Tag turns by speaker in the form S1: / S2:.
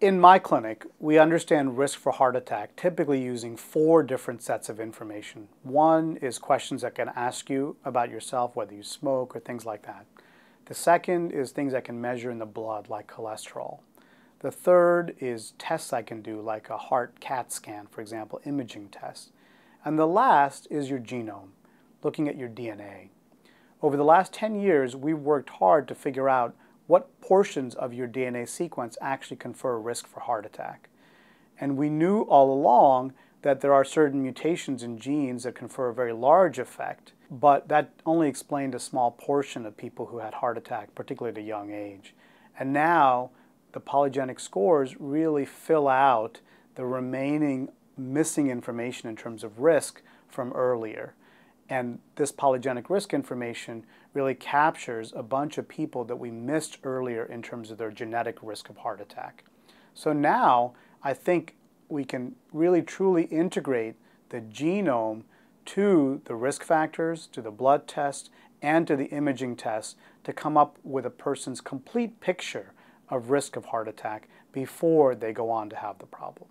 S1: In my clinic, we understand risk for heart attack typically using four different sets of information. One is questions that can ask you about yourself, whether you smoke or things like that. The second is things I can measure in the blood, like cholesterol. The third is tests I can do, like a heart CAT scan, for example, imaging tests. And the last is your genome, looking at your DNA. Over the last 10 years, we've worked hard to figure out what portions of your DNA sequence actually confer risk for heart attack. And we knew all along that there are certain mutations in genes that confer a very large effect, but that only explained a small portion of people who had heart attack, particularly at a young age. And now the polygenic scores really fill out the remaining missing information in terms of risk from earlier. And this polygenic risk information really captures a bunch of people that we missed earlier in terms of their genetic risk of heart attack. So now I think we can really truly integrate the genome to the risk factors, to the blood test, and to the imaging test to come up with a person's complete picture of risk of heart attack before they go on to have the problem.